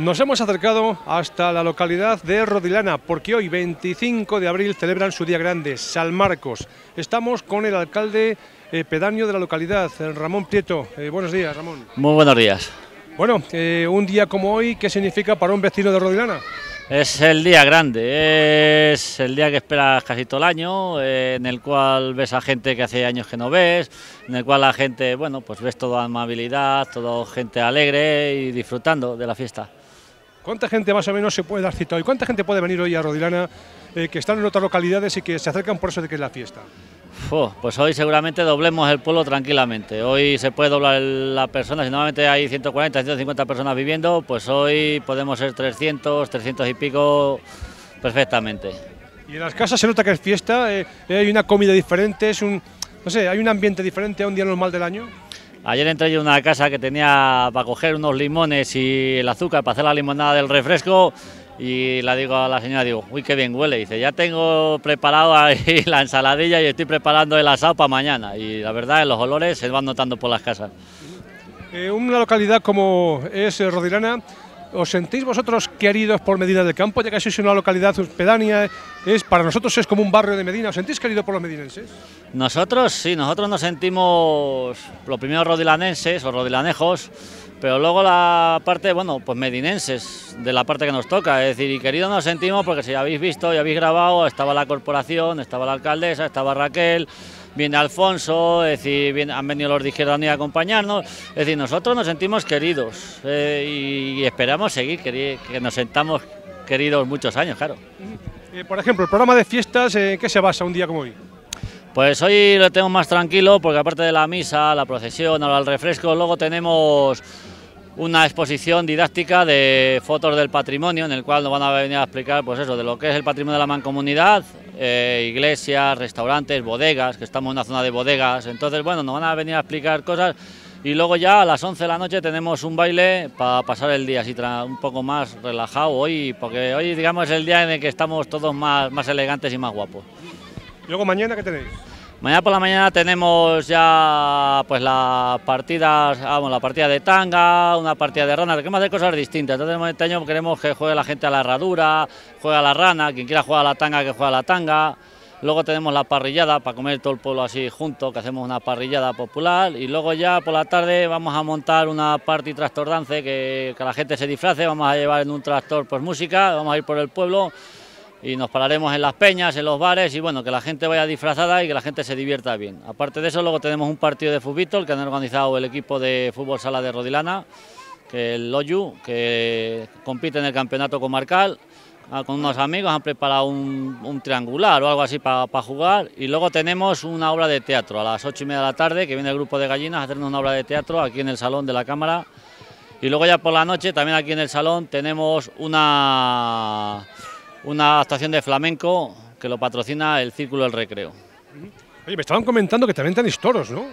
Nos hemos acercado hasta la localidad de Rodilana porque hoy 25 de abril celebran su día grande, San Marcos. Estamos con el alcalde eh, pedáneo de la localidad, Ramón Prieto. Eh, buenos días, Ramón. Muy buenos días. Bueno, eh, un día como hoy, ¿qué significa para un vecino de Rodilana? Es el día grande, es el día que esperas casi todo el año, en el cual ves a gente que hace años que no ves, en el cual la gente, bueno, pues ves toda amabilidad, toda gente alegre y disfrutando de la fiesta. ¿Cuánta gente más o menos se puede dar cita hoy? ¿Cuánta gente puede venir hoy a Rodilana eh, que están en otras localidades y que se acercan por eso de que es la fiesta? pues hoy seguramente doblemos el pueblo tranquilamente. Hoy se puede doblar la persona, si normalmente hay 140, 150 personas viviendo, pues hoy podemos ser 300, 300 y pico perfectamente. Y en las casas se nota que es fiesta, eh, hay una comida diferente, es un, no sé, hay un ambiente diferente a un día normal del año. Ayer entré yo en una casa que tenía para coger unos limones y el azúcar para hacer la limonada del refresco y la digo a la señora, digo, uy, qué bien huele. Dice, ya tengo preparado la ensaladilla y estoy preparando el asado para mañana. Y la verdad, los olores se van notando por las casas. Eh, una localidad como es Rodilana, ¿Os sentís vosotros queridos por Medina del Campo, ya que sois una localidad pedánea? Es, para nosotros es como un barrio de Medina. ¿Os sentís queridos por los medinenses? Nosotros sí, nosotros nos sentimos los primeros rodilanenses o rodilanejos, pero luego la parte, bueno, pues medinenses, de la parte que nos toca. Es decir, y queridos nos sentimos porque si habéis visto y habéis grabado, estaba la corporación, estaba la alcaldesa, estaba Raquel, viene Alfonso, es decir, han venido los de Izquierda a acompañarnos, es decir, nosotros nos sentimos queridos eh, y, esperamos seguir, que, nos sentamos queridos muchos años, claro. Eh, por ejemplo, el programa de fiestas, ¿en qué se basa un día como hoy? Pues hoy lo tenemos más tranquilo porque aparte de la misa, la procesión, ahora el refresco, luego tenemos una exposición didáctica de fotos del patrimonio en el cual nos van a venir a explicar pues eso, de lo que es el patrimonio de la mancomunidad, eh, iglesias, restaurantes, bodegas, que estamos en una zona de bodegas, entonces bueno, nos van a venir a explicar cosas y luego ya a las 11 de la noche tenemos un baile para pasar el día así un poco más relajado hoy, porque hoy digamos es el día en el que estamos todos más, más elegantes y más guapos. ¿Y luego mañana qué tenéis? Mañana por la mañana tenemos ya pues las partidas, vamos, la partida de tanga, una partida de rana, queremos hacer cosas distintas. Entonces este año queremos que juegue la gente a la herradura, juegue a la rana, quien quiera jugar a la tanga que juegue a la tanga. Luego tenemos la parrillada para comer todo el pueblo así junto, que hacemos una parrillada popular. Y luego ya por la tarde vamos a montar una party tractor dance, que, que la gente se disfrace, vamos a llevar en un tractor pues música, vamos a ir por el pueblo y nos pararemos en las peñas, en los bares y bueno, que la gente vaya disfrazada y que la gente se divierta bien. Aparte de eso, luego tenemos un partido de fútbol que han organizado el equipo de fútbol sala de Rodilana, que el Loyu, que compite en el campeonato comarcal. Ah, con unos amigos han preparado un, triangular o algo así para jugar y luego tenemos una obra de teatro a las ocho y media de la tarde que viene el grupo de gallinas a hacernos una obra de teatro aquí en el salón de la cámara y luego ya por la noche también aquí en el salón tenemos una una actuación de flamenco que lo patrocina el Círculo del Recreo. Oye, me estaban comentando que también tenéis toros, ¿no?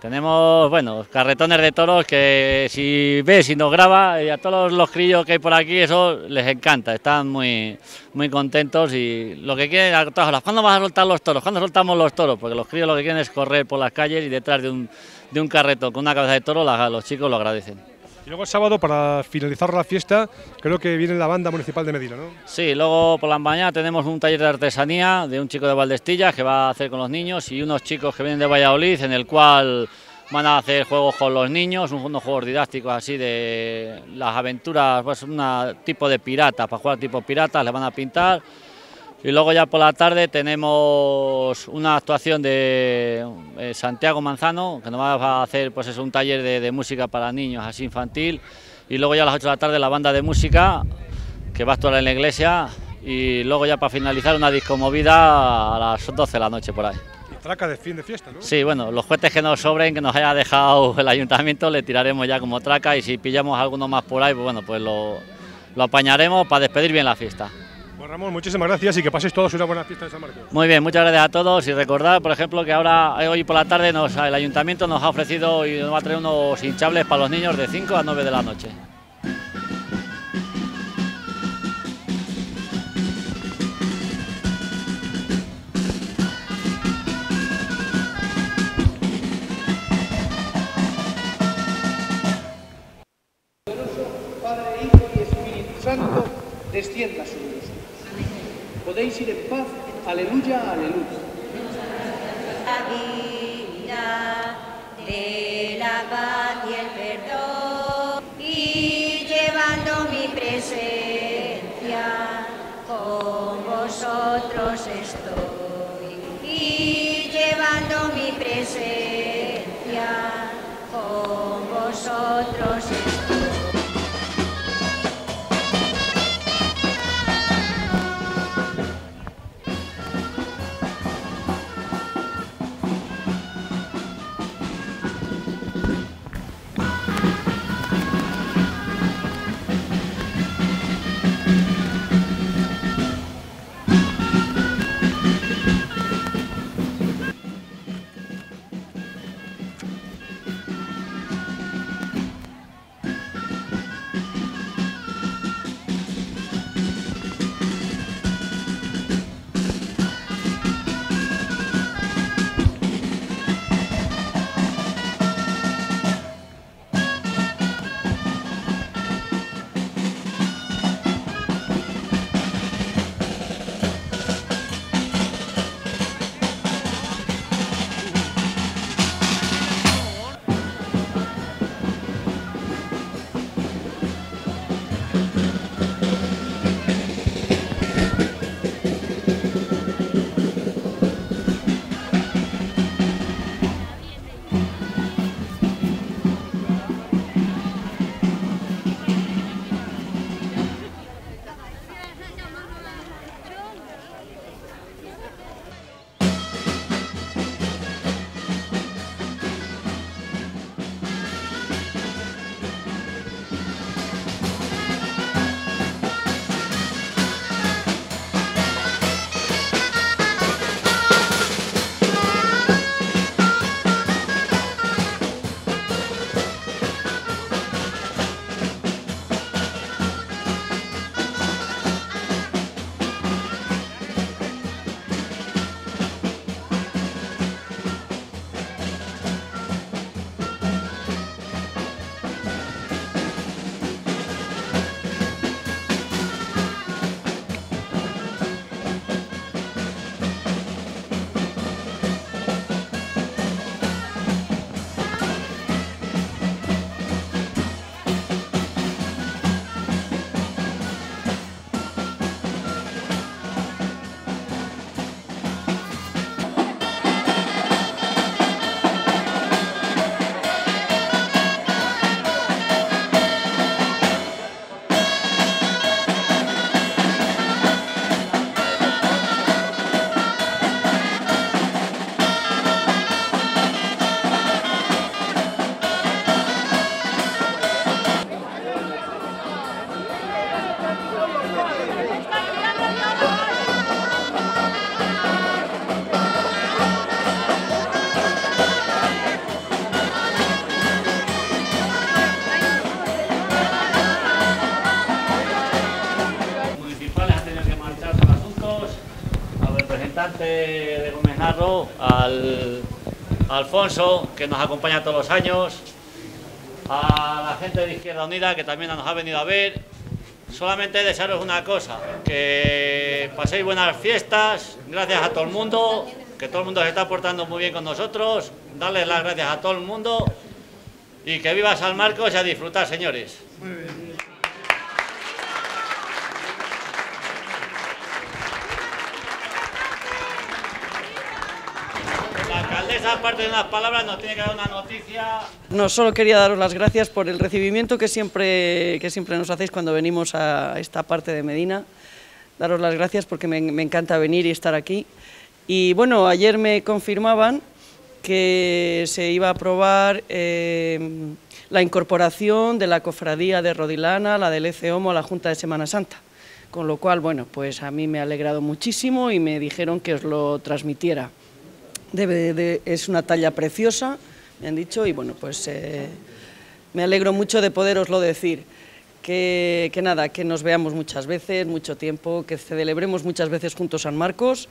Tenemos, bueno, carretones de toros que si ves y nos graba, y a todos los críos que hay por aquí, eso les encanta, están muy, muy contentos y lo que quieren a todas horas, ¿cuándo vas a soltar los toros? ¿Cuándo soltamos los toros? Porque los críos lo que quieren es correr por las calles y detrás de un, de un carretón con una cabeza de toro, los chicos lo agradecen. Y luego el sábado, para finalizar la fiesta, creo que viene la banda municipal de Medina, ¿no? Sí, luego por la mañana tenemos un taller de artesanía de un chico de Valdestilla que va a hacer con los niños y unos chicos que vienen de Valladolid en el cual van a hacer juegos con los niños, unos juegos didácticos así de las aventuras, pues un tipo de piratas, para jugar tipo piratas, les van a pintar y luego ya por la tarde tenemos una actuación de eh, Santiago Manzano, que nos va a hacer pues es un taller de, música para niños, así infantil. Y luego ya a las 8 de la tarde la banda de música, que va a actuar en la iglesia. Y luego ya para finalizar una disco movida a las 12 de la noche por ahí. Y traca de fin de fiesta, ¿no? Sí, bueno, los cohetes que nos sobren, que nos haya dejado el ayuntamiento, le tiraremos ya como traca y si pillamos alguno más por ahí, pues bueno, pues lo, lo apañaremos para despedir bien la fiesta. Ramón, muchísimas gracias y que paséis todos una buena fiesta de San Marcos. Muy bien, muchas gracias a todos y recordad, por ejemplo, que ahora, hoy por la tarde, el ayuntamiento nos ha ofrecido y nos va a traer unos hinchables para los niños de 5 a 9 de la noche. Podéis ir en paz. Aleluya, aleluya. La vida de la paz y el perdón y llevando mi presencia con vosotros estoy y llevando mi presencia con vosotros estoy. Al a Alfonso, que nos acompaña todos los años, a la gente de Izquierda Unida, que también nos ha venido a ver. Solamente desearos una cosa, que paséis buenas fiestas, gracias a todo el mundo, que todo el mundo se está portando muy bien con nosotros, darles las gracias a todo el mundo y que viva San Marcos y a disfrutar, señores. La aparte de unas palabras, nos tiene que dar una noticia. No, solo quería daros las gracias por el recibimiento que siempre, que siempre nos hacéis cuando venimos a esta parte de Medina. Daros las gracias porque me, encanta venir y estar aquí. Y bueno, ayer me confirmaban que se iba a aprobar eh, la incorporación de la cofradía de Rodilana, la del ECEOMO, a la Junta de Semana Santa. Con lo cual, bueno, pues a mí me ha alegrado muchísimo y me dijeron que os lo transmitiera. De- es una talla preciosa, me han dicho, y bueno, pues eh, me alegro mucho de poderoslo decir. Que, que nada, que nos veamos muchas veces, mucho tiempo, que celebremos muchas veces juntos San Marcos.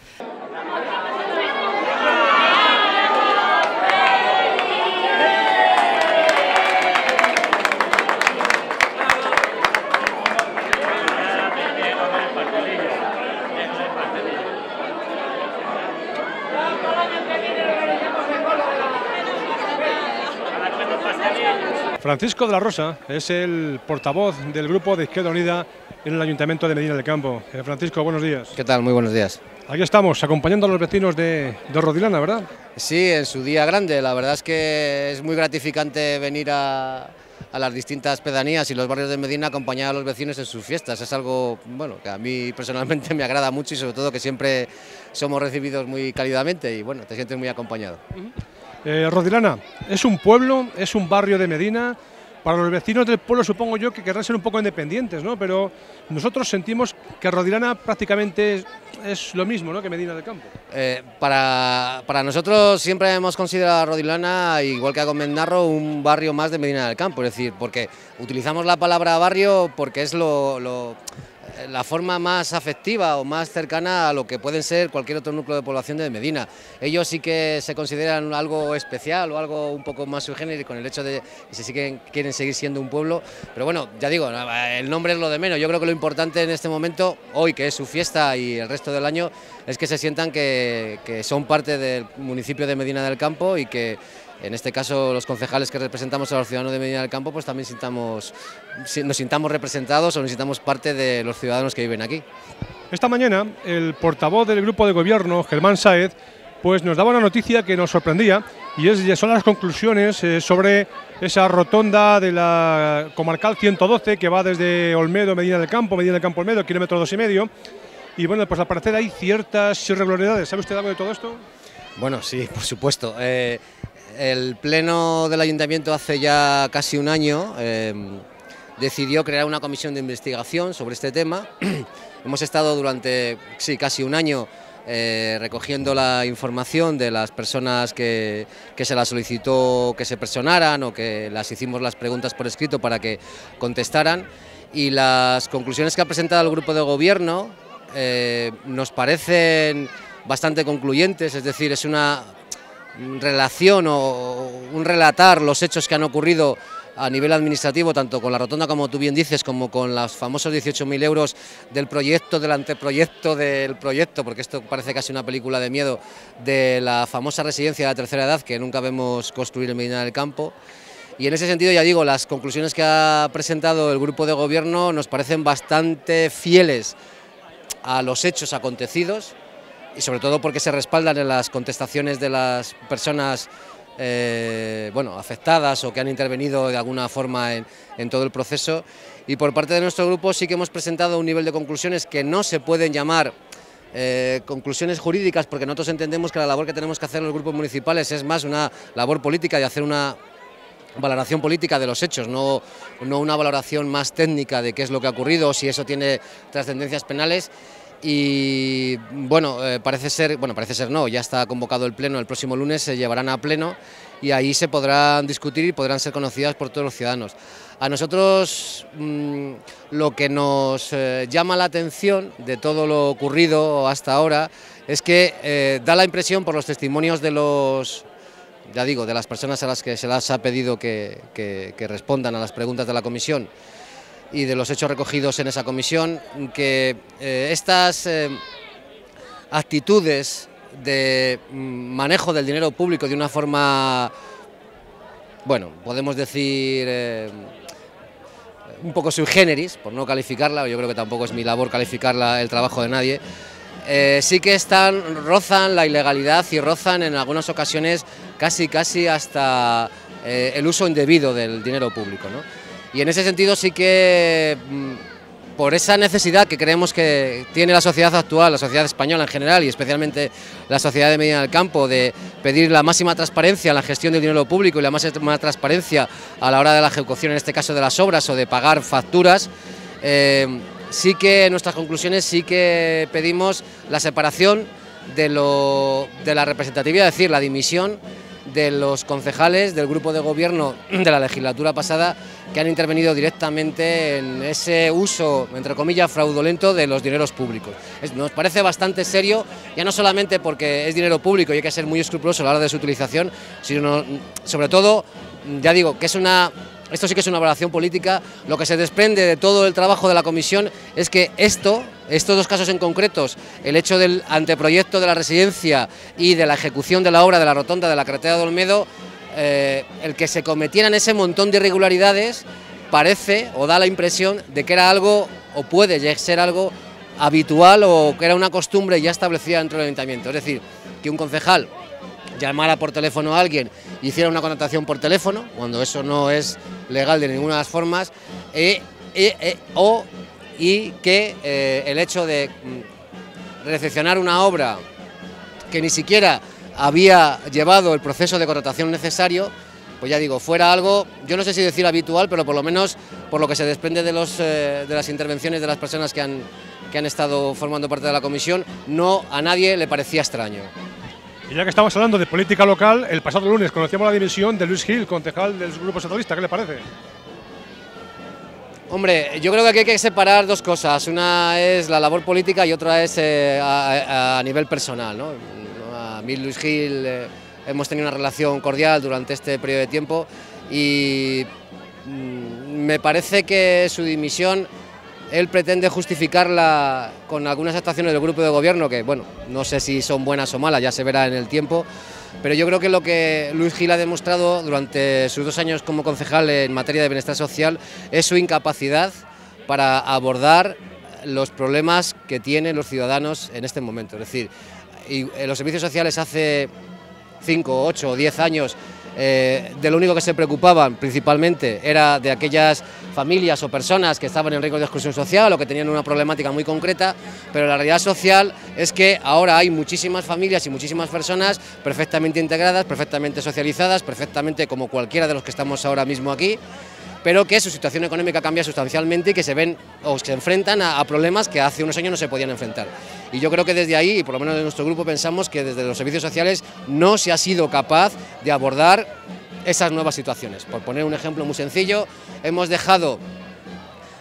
Francisco de la Rosa es el portavoz del grupo de Izquierda Unida en el Ayuntamiento de Medina del Campo. Eh, Francisco, buenos días. ¿Qué tal? Muy buenos días. Aquí estamos, acompañando a los vecinos de, de Rodilana, ¿verdad? Sí, en su día grande. La verdad es que es muy gratificante venir a, a las distintas pedanías y los barrios de Medina a acompañar a los vecinos en sus fiestas. Es algo bueno, que a mí personalmente me agrada mucho y sobre todo que siempre somos recibidos muy cálidamente y bueno, te sientes muy acompañado. Eh, Rodilana, es un pueblo, es un barrio de Medina. Para los vecinos del pueblo supongo yo que querrán ser un poco independientes, ¿no? Pero nosotros sentimos que Rodilana prácticamente es, lo mismo, ¿no? Que Medina del Campo. Eh, para, para nosotros siempre hemos considerado a Rodilana, igual que a Comendarro, un barrio más de Medina del Campo, es decir, porque utilizamos la palabra barrio porque es lo- la forma más afectiva o más cercana a lo que pueden ser cualquier otro núcleo de población de Medina. Ellos sí que se consideran algo especial o algo un poco más sui con el hecho de que se quieren seguir siendo un pueblo, pero bueno, ya digo, el nombre es lo de menos. Yo creo que lo importante en este momento, hoy que es su fiesta y el resto del año, es que se sientan que son parte del municipio de Medina del Campo y que en este caso los concejales que representamos a los ciudadanos de Medina del Campo, pues también sintamos, si- nos sintamos representados o nos sintamos parte de los ciudadanos que viven aquí. Esta mañana, el portavoz del grupo de gobierno, Germán Sáez, pues nos daba una noticia que nos sorprendía y es, son las conclusiones eh, sobre esa rotonda de la comarcal 112 que va desde Olmedo, Medina del Campo, Medina del Campo, Olmedo, kilómetro dos y medio. Y bueno, pues al parecer hay ciertas irregularidades. ¿Sabe usted algo de todo esto? Bueno, sí, por supuesto. Eh, el Pleno del Ayuntamiento hace ya casi un año eh, decidió crear una comisión de investigación sobre este tema. Hemos estado durante sí, casi un año eh, recogiendo la información de las personas que, que se las solicitó que se personaran o que las hicimos las preguntas por escrito para que contestaran. Y las conclusiones que ha presentado el grupo de gobierno eh, nos parecen bastante concluyentes, es decir, es una relación o un relatar los hechos que han ocurrido a nivel administrativo, tanto con la rotonda como tú bien dices, como con los famosos 18.000 euros del proyecto, del anteproyecto del proyecto, porque esto parece casi una película de miedo, de la famosa residencia de la tercera edad que nunca vemos construir en Medina del Campo. Y en ese sentido, ya digo, las conclusiones que ha presentado el grupo de gobierno nos parecen bastante fieles a los hechos acontecidos y sobre todo porque se respaldan en las contestaciones de las personas eh, bueno, afectadas o que han intervenido de alguna forma en, todo el proceso. Y por parte de nuestro grupo sí que hemos presentado un nivel de conclusiones que no se pueden llamar eh, conclusiones jurídicas porque nosotros entendemos que la labor que tenemos que hacer en los grupos municipales es más una labor política y hacer una valoración política de los hechos, no, no una valoración más técnica de qué es lo que ha ocurrido o si eso tiene trascendencias penales. Y bueno, eh, parece ser, bueno, parece ser no, ya está convocado el pleno, el próximo lunes se llevarán a pleno y ahí se podrán discutir y podrán ser conocidas por todos los ciudadanos. A nosotros mm, lo que nos eh, llama la atención de todo lo ocurrido hasta ahora es que eh, da la impresión por los testimonios de los ya digo, de las personas a las que se les ha pedido que respondan a las preguntas de la comisión y de los hechos recogidos en esa comisión, que eh, estas eh, actitudes de mm, manejo del dinero público de una forma, bueno, podemos decir... eh, un poco sui generis, por no calificarla, yo creo que tampoco es mi labor calificarla el trabajo de nadie, sí que están, rozan la ilegalidad y rozan en algunas ocasiones casi, casi hasta el uso indebido del dinero público. ¿no? Y en ese sentido sí que, mm, por esa necesidad que creemos que tiene la sociedad actual, la sociedad española en general y especialmente la sociedad de Medina del Campo, de pedir la máxima transparencia en la gestión del dinero público y la máxima transparencia a la hora de la ejecución, en este caso de las obras o de pagar facturas, eh, sí que en nuestras conclusiones sí que pedimos la separación de, lo, de la representatividad, es decir, la dimisión de los concejales del grupo de gobierno de la legislatura pasada que han intervenido directamente en ese uso, entre comillas, fraudulento de los dineros públicos. Nos parece bastante serio, ya no solamente porque es dinero público y hay que ser muy escrupuloso a la hora de su utilización, sino sobre todo, ya digo, que es una esto sí que es una valoración política. Lo que se desprende de todo el trabajo de la comisión es que esto, estos dos casos en concretos, el hecho del anteproyecto de la residencia y de la ejecución de la obra de la rotonda de la carretera de Olmedo, eh, el que se cometieran ese montón de irregularidades parece o da la impresión de que era algo o puede ser algo habitual o que era una costumbre ya establecida dentro del ayuntamiento. Es decir, que un concejal llamara por teléfono a alguien y hiciera una contratación por teléfono, cuando eso no es legal de ninguna de las formas, eh, eh, o y que eh, el hecho de mm, recepcionar una obra que ni siquiera había llevado el proceso de contratación necesario, pues ya digo, fuera algo, yo no sé si decir habitual, pero por lo menos por lo que se desprende de, los, de las intervenciones de las personas que han, que han estado formando parte de la comisión, no a nadie le parecía extraño. Y ya que estamos hablando de política local, el pasado lunes conocíamos la dimisión de Luis Gil, concejal del Grupo Socialista. ¿Qué le parece? Hombre, yo creo que aquí hay que separar dos cosas. Una es la labor política y otra es eh, a, nivel personal. A mí Luis Gil eh, hemos tenido una relación cordial durante este periodo de tiempo y mm, me parece que su dimisión él pretende justificarla con algunas actuaciones del grupo de gobierno que, bueno, no sé si son buenas o malas, ya se verá en el tiempo, pero yo creo que lo que Luis Gil ha demostrado durante sus dos años como concejal en materia de bienestar social es su incapacidad para abordar los problemas que tienen los ciudadanos en este momento. Es decir, eh, los servicios sociales hace 5, 8 o 10 años eh, de lo único que se preocupaban principalmente era de aquellas familias o personas que estaban en riesgo de exclusión social o que tenían una problemática muy concreta, pero la realidad social es que ahora hay muchísimas familias y muchísimas personas perfectamente integradas, perfectamente socializadas, perfectamente como cualquiera de los que estamos ahora mismo aquí, pero que su situación económica cambia sustancialmente y que se ven o se enfrentan a, problemas que hace unos años no se podían enfrentar. Y yo creo que desde ahí, y por lo menos en nuestro grupo, pensamos que desde los servicios sociales no se ha sido capaz de abordar esas nuevas situaciones. Por poner un ejemplo muy sencillo, hemos dejado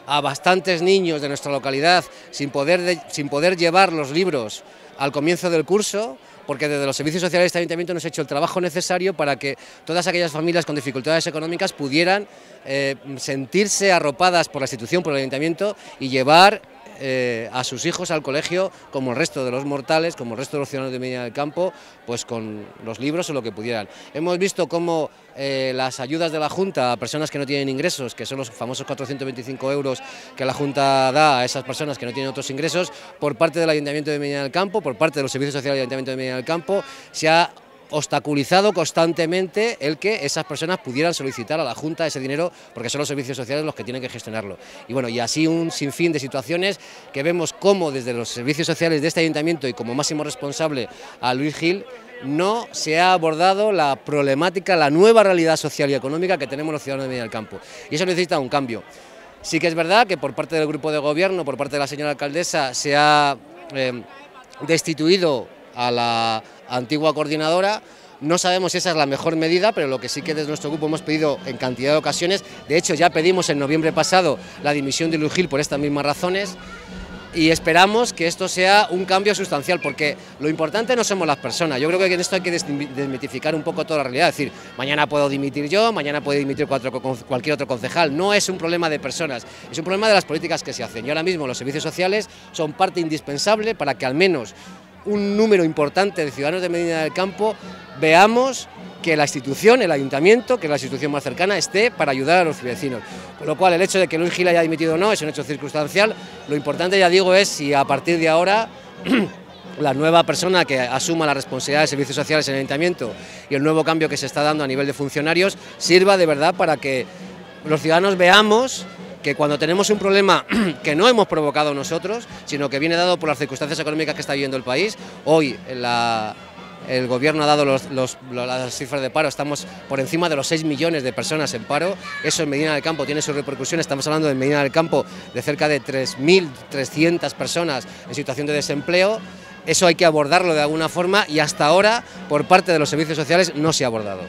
a bastantes niños de nuestra localidad sin poder, sin poder llevar los libros al comienzo del curso, porque desde los servicios sociales de este ayuntamiento ha hecho el trabajo necesario para que todas aquellas familias con dificultades económicas pudieran eh, sentirse arropadas por la institución, por el ayuntamiento y llevar eh, a sus hijos al colegio como el resto de los mortales, como el resto de los ciudadanos de Medina del Campo, pues con los libros o lo que pudieran. Hemos visto cómo eh, las ayudas de la Junta a personas que no tienen ingresos, que son los famosos 425 euros que la Junta da a esas personas que no tienen otros ingresos, por parte del Ayuntamiento de Medina del Campo, por parte de los servicios sociales del Ayuntamiento de Medina del Campo, se ha obstaculizado constantemente el que esas personas pudieran solicitar a la Junta ese dinero porque son los servicios sociales los que tienen que gestionarlo. Y bueno, y así un sinfín de situaciones que vemos cómo desde los servicios sociales de este ayuntamiento y como máximo responsable a Luis Gil no se ha abordado la problemática, la nueva realidad social y económica que tenemos los ciudadanos de Medina del Campo. Y eso necesita un cambio. Sí que es verdad que por parte del grupo de gobierno, por parte de la señora alcaldesa, se ha eh, destituido a la antigua coordinadora. No sabemos si esa es la mejor medida, pero lo que sí que desde nuestro grupo hemos pedido en cantidad de ocasiones, de hecho ya pedimos en noviembre pasado la dimisión de Lugil por estas mismas razones, y esperamos que esto sea un cambio sustancial, porque lo importante no somos las personas. Yo creo que en esto hay que desmitificar un poco toda la realidad. Es decir, mañana puedo dimitir yo, mañana puede dimitir cualquier otro concejal. No es un problema de personas, es un problema de las políticas que se hacen. Y ahora mismo los servicios sociales son parte indispensable para que al menos un número importante de ciudadanos de Medina del Campo veamos que la institución, el ayuntamiento, que es la institución más cercana, esté para ayudar a los vecinos. Con lo cual, el hecho de que Luis Gil haya dimitido o no es un hecho circunstancial. Lo importante, ya digo, es si a partir de ahora la nueva persona que asuma la responsabilidad de servicios sociales en el ayuntamiento y el nuevo cambio que se está dando a nivel de funcionarios sirva de verdad para que los ciudadanos veamos que cuando tenemos un problema que no hemos provocado nosotros, sino que viene dado por las circunstancias económicas que está viviendo el país, hoy el gobierno ha dado las cifras de paro, estamos por encima de los 6 millones de personas en paro, eso en Medina del Campo tiene su repercusión, estamos hablando en Medina del Campo de cerca de 3.300 personas en situación de desempleo, eso hay que abordarlo de alguna forma y hasta ahora por parte de los servicios sociales no se ha abordado.